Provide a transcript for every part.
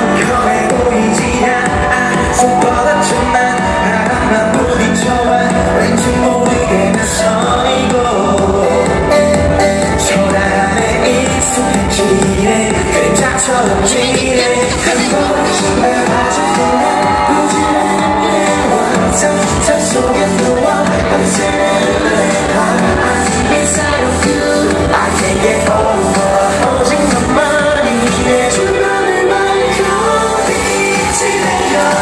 그 보이지 않아 손바닥처럼 바람만 부딪혀와 왠지 모르게 나 서이고 소라 안에 익숙한 지뢰 그닥처럼 지뢰 Yeah.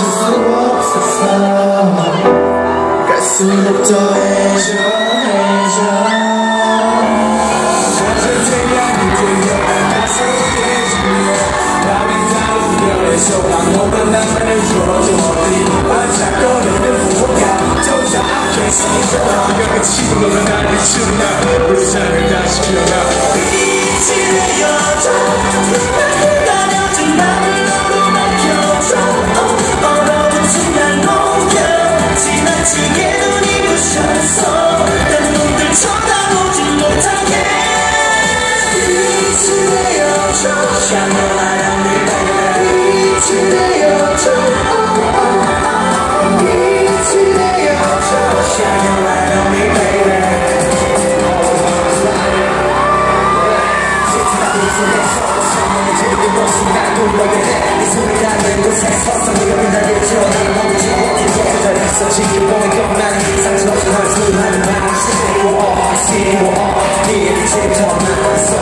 멈출 수 없었어 갈수록 더 해줘 해줘. 젖은 태양이 들려면 약속해주며 밤이 다른 별에서 난 너만 나만을 줘줘. 어디 반짝거리는 무언가 더 다악했으니까 환경을 치고 너는 나를 주나 불상을 다시 피워나 없어지길 보이건 나는 상처 없이 널 수하는 마음 시대와 시대와 길을 지켜나서